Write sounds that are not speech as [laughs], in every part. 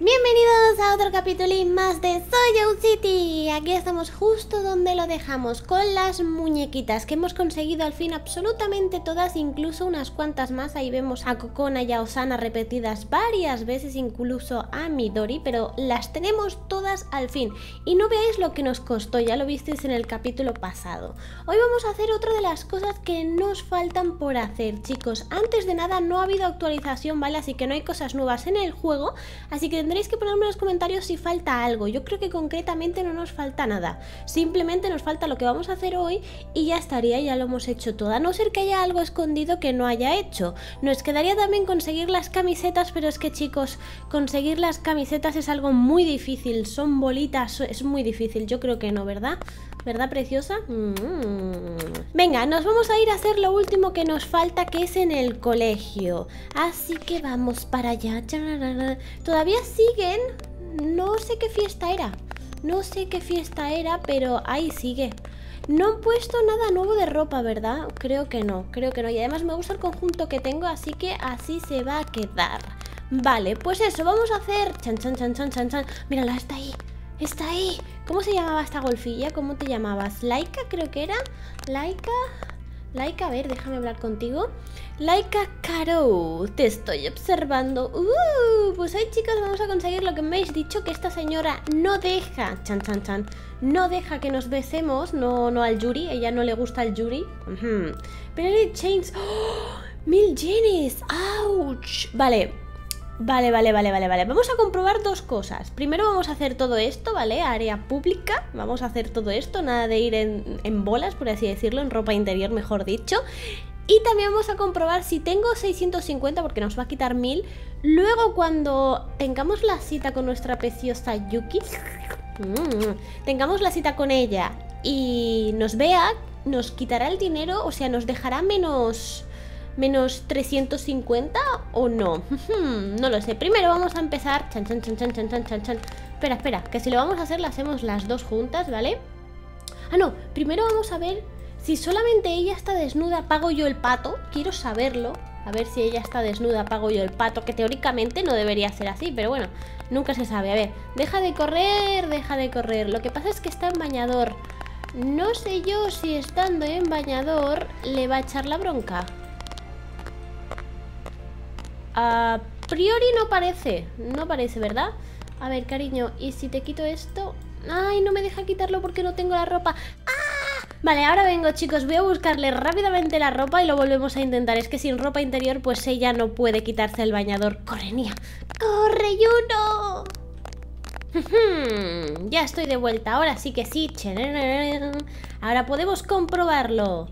Bienvenidos a otro capítulo más de Soy City. Aquí estamos justo donde lo dejamos, con las muñequitas que hemos conseguido al fin absolutamente todas, incluso unas cuantas más. Ahí vemos a Kokona y a Osana repetidas varias veces, incluso a Midori, pero las tenemos todas al fin. Y no veáis lo que nos costó, ya lo visteis en el capítulo pasado. Hoy vamos a hacer otra de las cosas que nos faltan por hacer, chicos. Antes de nada, no ha habido actualización, ¿vale? Así que no hay cosas nuevas en el juego, así que tendréis que ponerme en los comentarios si falta algo. Yo creo que concretamente no nos falta nada. Simplemente nos falta lo que vamos a hacer hoy y ya estaría, ya lo hemos hecho todo. A no ser que haya algo escondido que no haya hecho. Nos quedaría también conseguir las camisetas, pero es que chicos, conseguir las camisetas es algo muy difícil. Son bolitas, es muy difícil. Yo creo que no, ¿verdad? ¿Verdad, preciosa? Mm. Venga, nos vamos a ir a hacer lo último que nos falta, que es en el colegio. Así que vamos para allá. Todavía siguen. No sé qué fiesta era. No sé qué fiesta era, pero ahí sigue. No han puesto nada nuevo de ropa, ¿verdad? Creo que no, creo que no. Y además me gusta el conjunto que tengo, así que así se va a quedar. Vale, pues eso, vamos a hacer... Chan, chan, chan, chan, chan, chan. Mírala, está ahí. Está ahí. ¿Cómo se llamaba esta golfilla? ¿Cómo te llamabas? ¿Laika creo que era? ¿Laika? Laika, a ver, déjame hablar contigo. Laika Caro, te estoy observando. Uh, pues hoy chicos vamos a conseguir lo que me habéis dicho que esta señora no deja, chan chan chan, no deja que nos besemos, no, no al Yuri, ella no le gusta el Yuri. Pero el Chains, ¡Oh! mil yenes, ouch. Vale, Vale, vale, vale, vale, vale. Vamos a comprobar dos cosas. Primero vamos a hacer todo esto, ¿vale? Área pública. Vamos a hacer todo esto, nada de ir en, bolas, por así decirlo, en ropa interior, mejor dicho. Y también vamos a comprobar si tengo 650, porque nos va a quitar 1000. Luego cuando tengamos la cita con nuestra preciosa Yuki, mm, tengamos la cita con ella y nos vea, nos quitará el dinero, o sea, nos dejará menos menos 350 o no. [laughs] no lo sé. Primero vamos a empezar. Chan, chan, chan, chan, chan, chan, chan, chan. Espera, espera, que si lo vamos a hacer, lo hacemos las dos juntas, ¿vale? Ah, no. Primero vamos a ver si solamente ella está desnuda, pago yo el pato. Quiero saberlo. A ver si ella está desnuda, pago yo el pato. Que teóricamente no debería ser así, pero bueno, nunca se sabe. A ver, deja de correr, deja de correr. Lo que pasa es que está en bañador. No sé yo si estando en bañador le va a echar la bronca. A priori no parece, no parece, ¿verdad? A ver, cariño, ¿y si te quito esto? Ay, no me deja quitarlo porque no tengo la ropa. ¡Ah! Vale, ahora vengo, chicos. Voy a buscarle rápidamente la ropa y lo volvemos a intentar. Es que sin ropa interior, pues ella no puede quitarse el bañador. ¡Corre, Nia! ¡Corre, Yuno! [laughs] ya estoy de vuelta. Ahora sí que sí. Ahora podemos comprobarlo.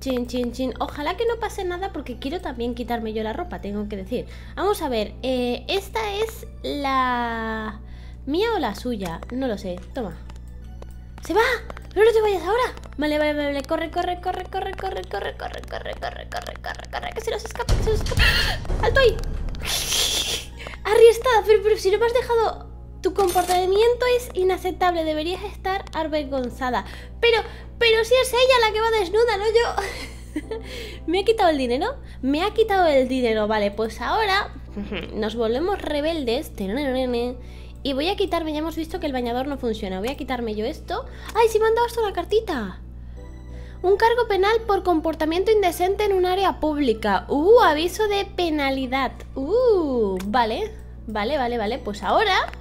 Chin, chin, chin. Ojalá que no pase nada porque quiero también quitarme yo la ropa, tengo que decir. Vamos a ver, eh, esta es la... ¿Mía o la suya? No lo sé. Toma. ¡Se va! ¡Pero no te vayas ahora! Vale, vale, vale. Corre, corre, corre, corre, corre, corre, corre, corre, corre, corre, corre, corre. Que se nos escapa, que se nos escapa. ¡Alto ahí! Arriestada, pero, pero si no me has dejado... Tu comportamiento es inaceptable, deberías estar avergonzada. Pero, pero si es ella la que va desnuda, no yo. [laughs] ¿Me ha quitado el dinero? Me ha quitado el dinero. Vale, pues ahora [laughs] nos volvemos rebeldes. Y voy a quitarme, ya hemos visto que el bañador no funciona. Voy a quitarme yo esto. ¡Ay, sí me han dado hasta una cartita! Un cargo penal por comportamiento indecente en un área pública. ¡Uh! Aviso de penalidad. ¡Uh! Vale, vale, vale, vale. Pues ahora...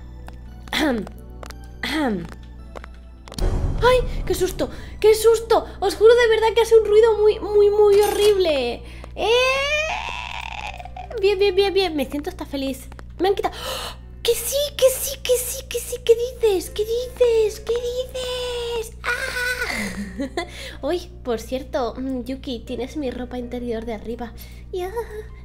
[clears throat] ¡Ay! ¡Qué susto! ¡Qué susto! Os juro de verdad que hace un ruido muy, muy, muy horrible. ¡Eh! Bien, bien, bien, bien. Me siento hasta feliz. Me han quitado... ¡Oh! ¡Que sí, que sí, que sí, que sí! ¿Qué dices? ¿Qué dices? ¿Qué dices? [laughs] Uy, por cierto, mm, Yuki, tienes mi ropa interior de arriba. ¡Ya!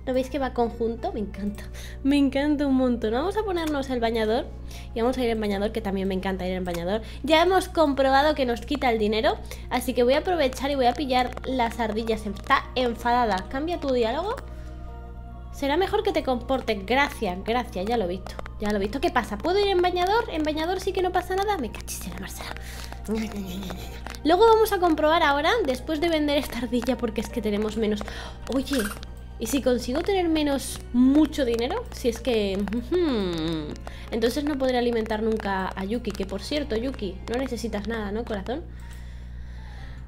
¿No veis que va conjunto? Me encanta. Me encanta un montón. Vamos a ponernos el bañador y vamos a ir en bañador, que también me encanta ir en bañador. Ya hemos comprobado que nos quita el dinero, así que voy a aprovechar y voy a pillar las ardillas. Está enfadada. ¿Cambia tu diálogo? Será mejor que te comportes. Gracias, gracias, ya lo he visto. Ya lo he visto. ¿Qué pasa? ¿Puedo ir en bañador? ¿En bañador sí que no pasa nada? Me cachis en. Luego vamos a comprobar ahora, después de vender esta ardilla, porque es que tenemos menos... Oye, Y si consigo tener menos mucho dinero, si es que... entonces no podré alimentar nunca a Yuki, que por cierto, Yuki, no necesitas nada, ¿no, corazón?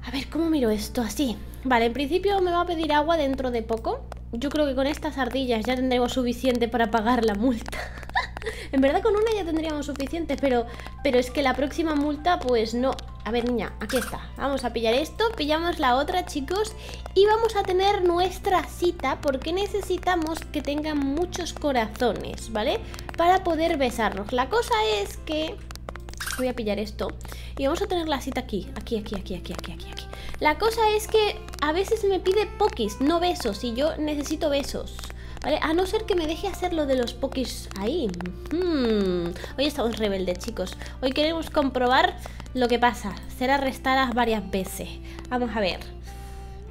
A ver, ¿cómo miro esto? Así. Vale, en principio me va a pedir agua dentro de poco. Yo creo que con estas ardillas ya tendremos suficiente para pagar la multa. En verdad con una ya tendríamos suficiente, pero, pero es que la próxima multa, pues no. A ver, niña, aquí está. Vamos a pillar esto, pillamos la otra, chicos, y vamos a tener nuestra cita porque necesitamos que tengan muchos corazones, ¿vale? Para poder besarnos. La cosa es que... Voy a pillar esto y vamos a tener la cita aquí, aquí, aquí, aquí, aquí, aquí, aquí, aquí. La cosa es que a veces me pide pokis, no besos, y yo necesito besos. A no ser que me deje hacer lo de los pokis ahí. Hmm. Hoy estamos rebeldes, chicos. Hoy queremos comprobar lo que pasa. Ser arrestadas varias veces. Vamos a ver.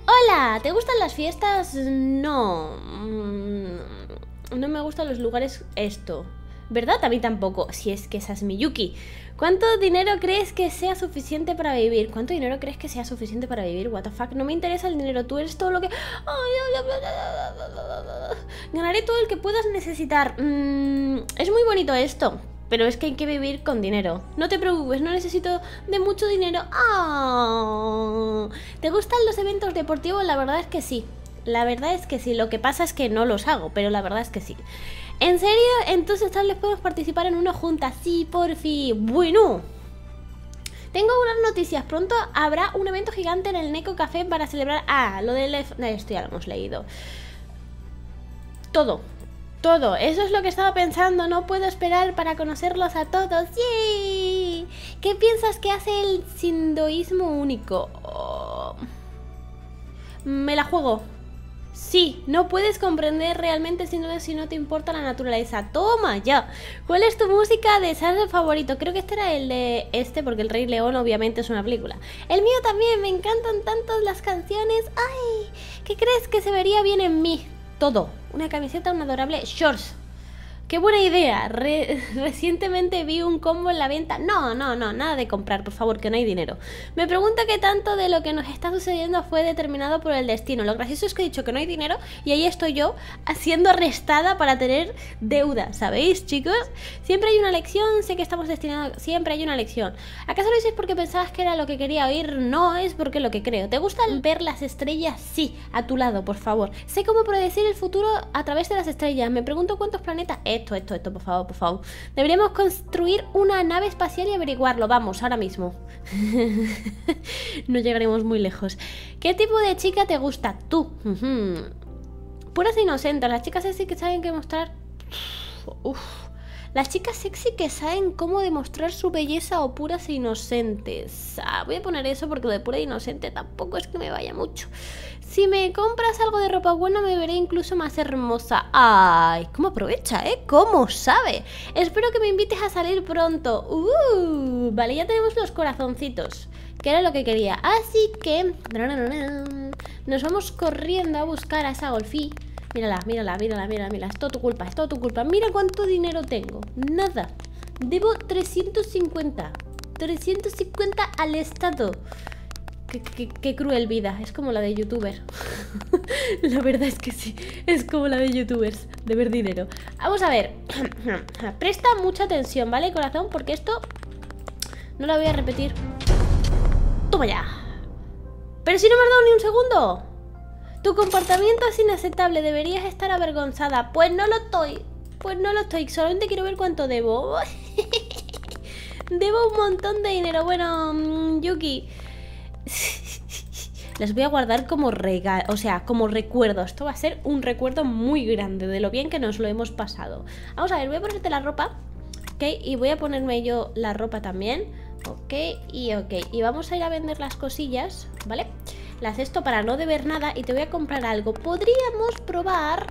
Hola, ¿te gustan las fiestas? No. Mm, no me gustan los lugares esto. ¿Verdad? A mí tampoco, si es que esa es mi Yuki. ¿Cuánto dinero crees que sea suficiente para vivir? ¿Cuánto dinero crees que sea suficiente para vivir? What the fuck, no me interesa el dinero, tú eres todo lo que... Ganaré todo el que puedas necesitar. Mm, es muy bonito esto, pero es que hay que vivir con dinero. No te preocupes, no necesito de mucho dinero. Ah, ¿Te gustan los eventos deportivos? La verdad es que sí. La verdad es que sí. Lo que pasa es que no los hago, pero la verdad es que sí. ¿En serio? Entonces tal vez podemos participar en una junta. Sí, por fin. Bueno. Tengo unas noticias. Pronto habrá un evento gigante en el Neko Café para celebrar... Ah, lo del... Esto ya lo hemos leído. Todo. Todo. Eso es lo que estaba pensando. No puedo esperar para conocerlos a todos. ¡Sí! ¿Qué piensas que hace el sindoísmo único? Oh. Me la juego. Sí, no puedes comprender realmente si no, si no te importa la naturaleza. Toma ya. ¿Cuál es tu música de salsa favorito? Creo que este era el de este, porque El Rey León obviamente es una película. El mío también, me encantan tanto las canciones. ¡Ay! ¿Qué crees que se vería bien en mí? Todo. Una camiseta, un adorable shorts. ¡Qué buena idea! [laughs] recientemente vi un combo en la venta. No, no, no, nada de comprar, por favor, que no hay dinero. Me pregunto qué tanto de lo que nos está sucediendo fue determinado por el destino. Lo gracioso es que he dicho que no hay dinero y ahí estoy yo siendo arrestada para tener deuda, ¿sabéis, chicos? Siempre hay una lección, sé que estamos destinados, siempre hay una lección. ¿Acaso lo dices porque pensabas que era lo que quería oír? No, es porque lo que creo. ¿Te gusta ver las estrellas? Sí, a tu lado, por favor. Sé cómo predecir el futuro a través de las estrellas. Me pregunto cuántos planetas esto, esto, esto, por favor, por favor. Deberíamos construir una nave espacial y averiguarlo. Vamos, ahora mismo. [laughs] no llegaremos muy lejos. ¿Qué tipo de chica te gusta? Tú. Puras inocentes. Las chicas así que saben qué mostrar... Uf. Las chicas sexy que saben cómo demostrar su belleza o puras e inocentes. Ah, voy a poner eso porque lo de pura e inocente tampoco es que me vaya mucho. Si me compras algo de ropa buena me veré incluso más hermosa. Ay, cómo aprovecha, ¿eh? ¿Cómo sabe? Espero que me invites a salir pronto. Uh, vale, ya tenemos los corazoncitos. Que era lo que quería. Así que... Nos vamos corriendo a buscar a esa golfí. Mírala, mírala, mírala, mírala. Es todo tu culpa, es todo tu culpa. Mira cuánto dinero tengo. Nada. Debo 350. 350 al Estado. Qué, cruel vida. Es como la de youtuber. [laughs] la verdad es que sí. Es como la de youtubers. De ver dinero. Vamos a ver. [clears throat] Presta mucha atención, ¿vale, corazón? Porque esto... No la voy a repetir. Toma ya. Pero si no me has dado ni un segundo. Tu comportamiento es inaceptable, deberías estar avergonzada. Pues no lo estoy. Pues no lo estoy, solamente quiero ver cuánto debo. [laughs] debo un montón de dinero. Bueno, mm, Yuki. [laughs] Las voy a guardar como regalo, o sea, como recuerdo. Esto va a ser un recuerdo muy grande de lo bien que nos lo hemos pasado. Vamos a ver, voy a ponerte la ropa. Ok, y voy a ponerme yo la ropa también. Ok, y ok. Y vamos a ir a vender las cosillas, ¿vale? Las esto para no deber nada y te voy a comprar algo. Podríamos probar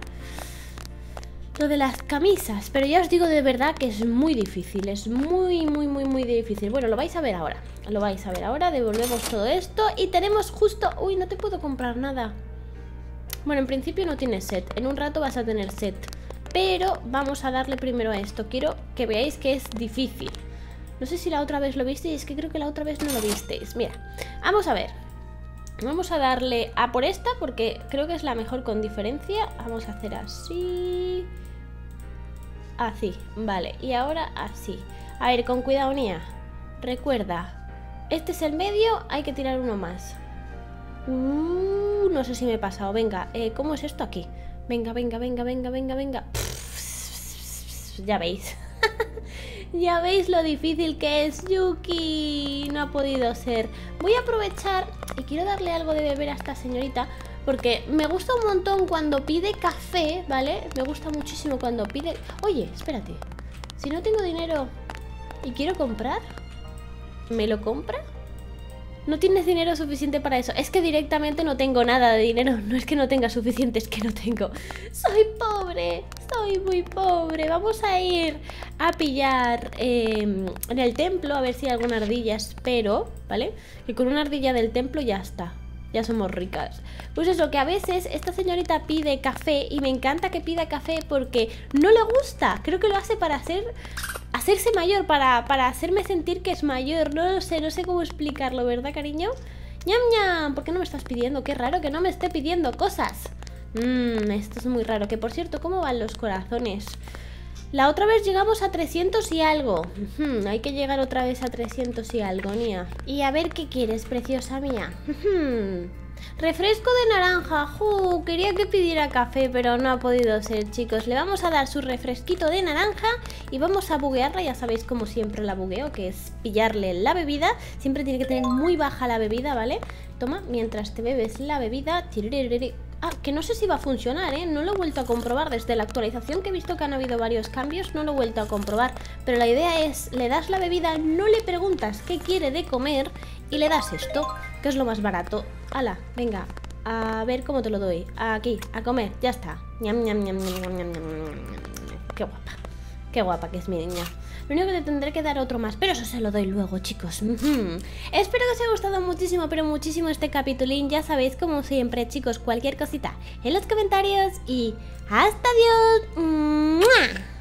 lo de las camisas, pero ya os digo de verdad que es muy difícil, es muy, muy, muy, muy difícil. Bueno, lo vais a ver ahora, lo vais a ver ahora, devolvemos todo esto y tenemos justo... Uy, no te puedo comprar nada. Bueno, en principio no tienes set, en un rato vas a tener set, pero vamos a darle primero a esto. Quiero que veáis que es difícil. No sé si la otra vez lo visteis, es que creo que la otra vez no lo visteis. Mira, vamos a ver. Vamos a darle a por esta porque creo que es la mejor con diferencia. Vamos a hacer así. Así, vale. Y ahora así. A ver, con cuidado, Nia. Recuerda, este es el medio, hay que tirar uno más. Uh, no sé si me he pasado. Venga, eh, ¿cómo es esto aquí? Venga, venga, venga, venga, venga, venga. Ya veis. Ya veis lo difícil que es Yuki. No ha podido ser. Voy a aprovechar y quiero darle algo de beber a esta señorita porque me gusta un montón cuando pide café, ¿vale? Me gusta muchísimo cuando pide... Oye, espérate. Si no tengo dinero y quiero comprar, ¿me lo compra? No tienes dinero suficiente para eso. Es que directamente no tengo nada de dinero. [laughs] No es que no tenga suficiente, es que no tengo. Soy pobre. Soy muy pobre. Vamos a ir a pillar em, en el templo a ver si hay alguna ardilla. Espero, ¿vale? Que con una ardilla del templo ya está. Ya somos ricas. Pues eso, que a veces esta señorita pide café y me encanta que pida café porque no le gusta. Creo que lo hace para hacer hacerse mayor, para, para hacerme sentir que es mayor. No lo sé, no sé cómo explicarlo, ¿verdad, cariño? ¡Ñam, ñam! ¿Por qué no me estás pidiendo? Qué raro que no me esté pidiendo cosas. Mmm, esto es muy raro. Que por cierto, ¿cómo van los corazones? La otra vez llegamos a 300 y algo. hay que llegar otra vez a 300 y algo, Nia. Y a ver qué quieres, preciosa mía. Refresco de naranja. quería que pidiera café, pero no ha podido ser, chicos. Le vamos a dar su refresquito de naranja y vamos a buguearla. Ya sabéis como siempre la bugueo, que es pillarle la bebida. Siempre tiene que tener muy baja la bebida, ¿vale? Toma, mientras te bebes la bebida... Ah, que no sé si va a funcionar, ¿eh? No lo he vuelto a comprobar. Desde la actualización que he visto que han habido varios cambios, no lo he vuelto a comprobar. Pero la idea es, le das la bebida, no le preguntas qué quiere de comer y le das esto, que es lo más barato. Hala, venga, a ver cómo te lo doy. Aquí, a comer, ya está. Ñam, ñam, ñam, Qué guapa. Qué guapa que es mi niña. Lo único que te tendré que dar otro más, pero eso se lo doy luego, chicos. Espero que os haya gustado muchísimo, pero muchísimo este capitulín. Ya sabéis, como siempre, chicos, cualquier cosita en los comentarios y hasta Dios.